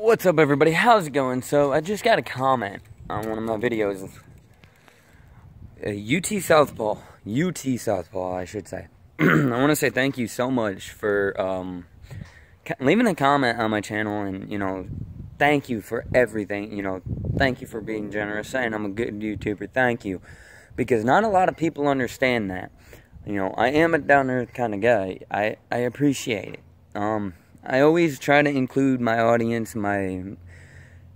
What's up, everybody? How's it going? So, I just got a comment on one of my videos. Uh, UT Southpaw. UT Southpaw, I should say. I want to say thank you so much for um, leaving a comment on my channel and, you know, thank you for everything. You know, thank you for being generous, saying I'm a good YouTuber. Thank you. Because not a lot of people understand that. You know, I am a down earth kind of guy. I, I appreciate it. Um, I always try to include my audience, my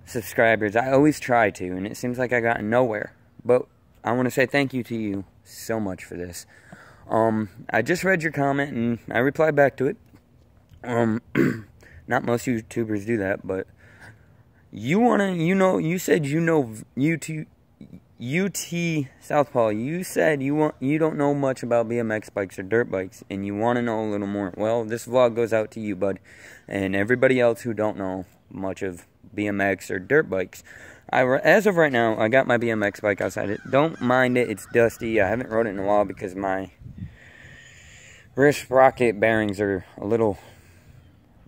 subscribers. I always try to, and it seems like I got nowhere. But I want to say thank you to you so much for this. Um, I just read your comment and I replied back to it. Um, not most YouTubers do that, but you wanna, you know, you said you know YouTube, UT Southpaw, you said you want you don't know much about BMX bikes or dirt bikes and you want to know a little more. Well, this vlog goes out to you, bud, and everybody else who don't know much of BMX or dirt bikes. I as of right now, I got my BMX bike outside. It don't mind it. It's dusty. I haven't rode it in a while because my wrist sprocket bearings are a little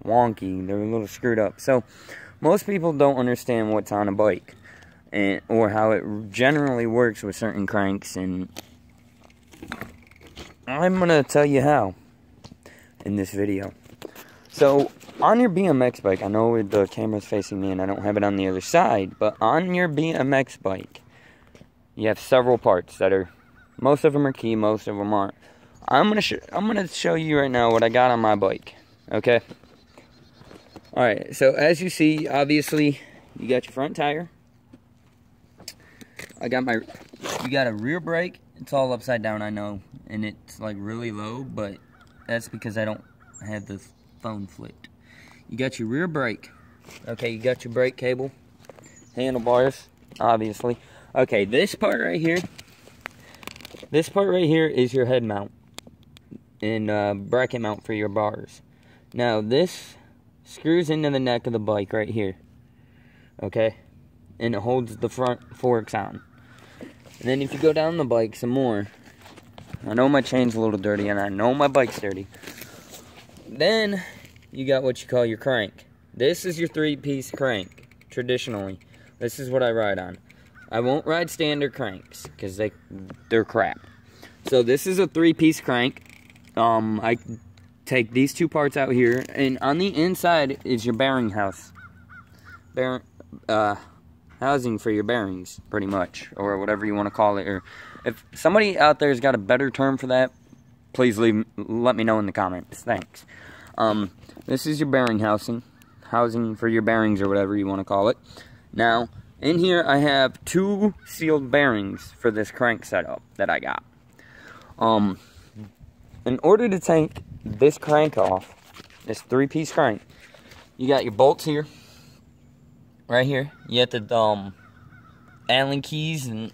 wonky. They're a little screwed up. So most people don't understand what's on a bike and or how it generally works with certain cranks and I'm gonna tell you how in this video. So on your BMX bike, I know the camera's facing me and I don't have it on the other side, but on your BMX bike, you have several parts that are most of them are key, most of them aren't. I'm gonna I'm gonna show you right now what I got on my bike. Okay. All right. So as you see, obviously, you got your front tire. I got my, you got a rear brake. It's all upside down, I know, and it's like really low, but that's because I don't have the phone flipped. You got your rear brake. Okay, you got your brake cable, handlebars, obviously. Okay, this part right here, this part right here is your head mount and uh, bracket mount for your bars. Now, this screws into the neck of the bike right here. Okay? And it holds the front forks on. And then if you go down the bike some more, I know my chain's a little dirty and I know my bike's dirty. Then you got what you call your crank. This is your three-piece crank, traditionally. This is what I ride on. I won't ride standard cranks because they they're crap. So this is a three-piece crank. Um, I take these two parts out here, and on the inside is your bearing house. Bearing, uh, housing for your bearings, pretty much, or whatever you want to call it. Or if somebody out there has got a better term for that, please leave. Let me know in the comments. Thanks. Um, this is your bearing housing, housing for your bearings or whatever you want to call it. Now, in here I have two sealed bearings for this crank setup that I got. Um, in order to take this crank off, this three-piece crank, you got your bolts here right here. You have to um, Allen keys and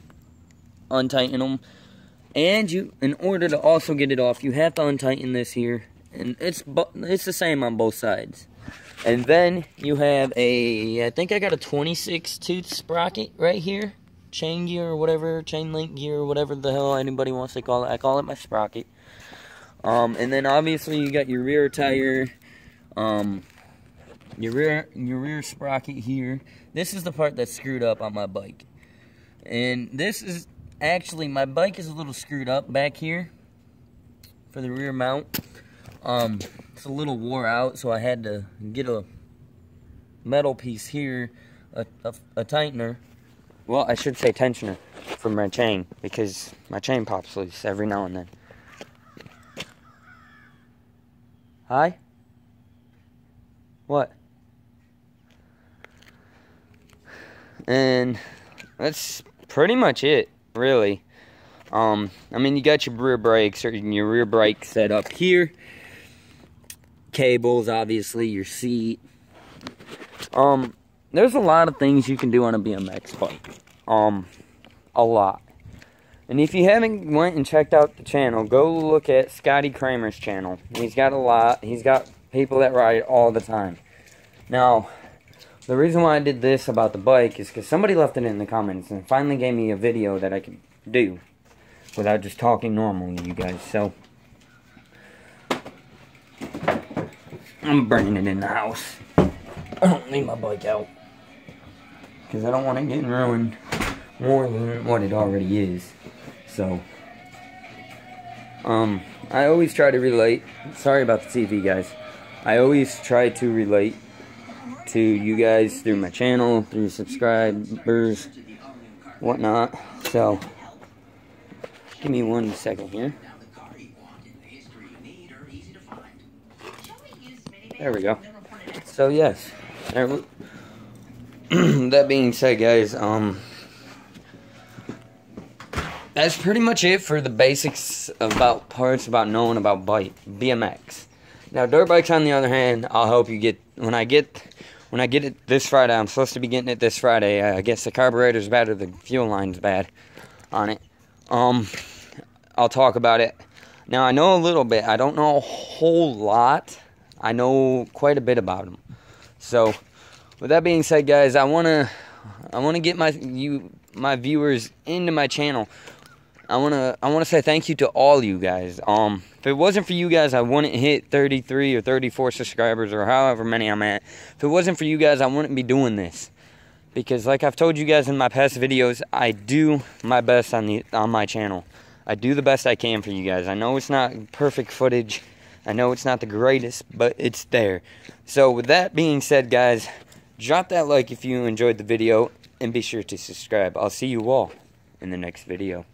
untighten them. And you, in order to also get it off, you have to untighten this here. And it's it's the same on both sides. And then you have a, I think I got a 26 tooth sprocket right here. Chain gear or whatever, chain link gear or whatever the hell anybody wants to call it. I call it my sprocket. Um, and then obviously you got your rear tire, um, your rear your rear sprocket here. This is the part that's screwed up on my bike. And this is actually my bike is a little screwed up back here for the rear mount. Um it's a little wore out so I had to get a metal piece here, a, a, a tightener. Well, I should say tensioner for my chain because my chain pops loose every now and then. Hi? What? And that's pretty much it, really. Um, I mean, you got your rear brakes or your rear brake set up here. Cables, obviously, your seat. Um, there's a lot of things you can do on a BMX bike. Um, a lot. And if you haven't went and checked out the channel, go look at Scotty Cranmer's channel. He's got a lot. He's got people that ride all the time. Now, the reason why I did this about the bike is because somebody left it in the comments and finally gave me a video that I could do without just talking normally, you guys. So, I'm burning it in the house. I don't leave my bike out. Because I don't want it getting ruined more than what it already is. So, um, I always try to relate. Sorry about the TV, guys. I always try to relate to you guys through my channel, through subscribers, whatnot. So, give me one second here. There we go. So yes, that being said, guys, um, that's pretty much it for the basics about parts about knowing about bike BMX. Now, dirt bikes, on the other hand, I'll help you get when I get when I get it this Friday. I'm supposed to be getting it this Friday. I guess the carburetor's bad or the fuel line's bad on it. Um, I'll talk about it. Now, I know a little bit. I don't know a whole lot. I know quite a bit about them. So, with that being said, guys, I wanna I wanna get my you my viewers into my channel. I wanna I wanna say thank you to all you guys. Um, if it wasn't for you guys, I wouldn't hit 33 or 34 subscribers or however many I'm at. If it wasn't for you guys, I wouldn't be doing this. Because like I've told you guys in my past videos, I do my best on the on my channel. I do the best I can for you guys. I know it's not perfect footage. I know it's not the greatest, but it's there. So with that being said, guys, drop that like if you enjoyed the video and be sure to subscribe. I'll see you all in the next video.